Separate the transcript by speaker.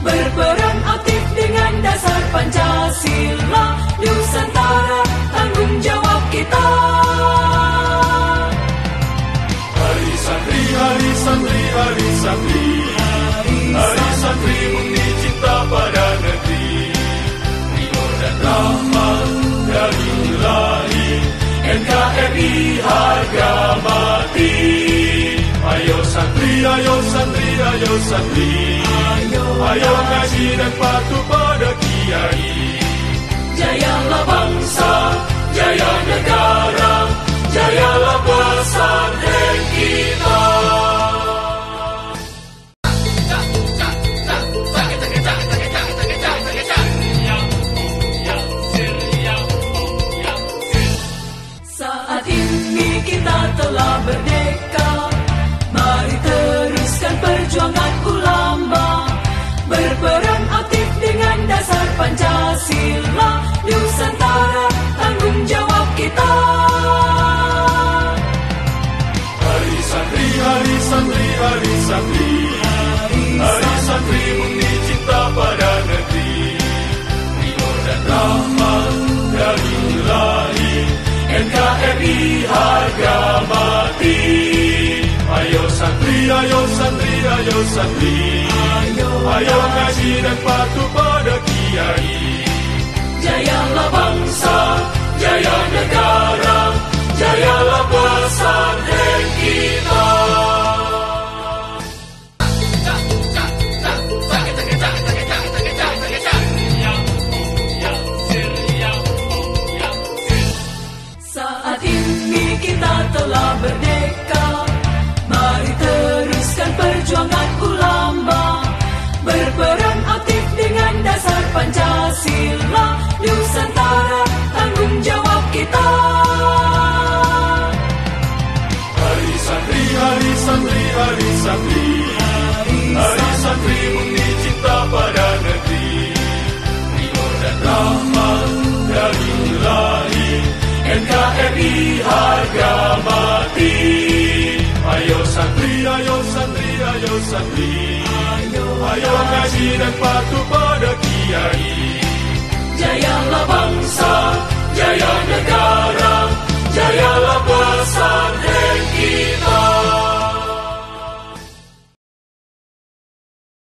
Speaker 1: Berperan aktif dengan dasar Pancasila Nusantara
Speaker 2: santri, hari santri bukti cinta pada negeri Ayo santri, ayo santri, ayo santri Ayo ngaji dan patuh hari santri, hari santri, hari santri bukti cinta pada negeri. Rio dan rahmat dari ilahi NKRI harga mati. Ayo santri, ayo santri, ayo santri, ayo ngaji dan patuh pada kiai.
Speaker 1: Jayalah bangsa, telah merdeka. Mari teruskan perjuangan ulama. Berperan aktif dengan dasar Pancasila. Nusantara tanggung jawab kita.
Speaker 2: Hari santri, hari santri, hari santri, hari santri bukti cinta pada negeri. Rio dan rahmat dari ilahi NKRI harga mati. Ayo santri, ayo santri, ayo santri, ayo ngaji dan patuh pada kiai.